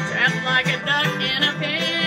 duck, trapped like a duck in a pen.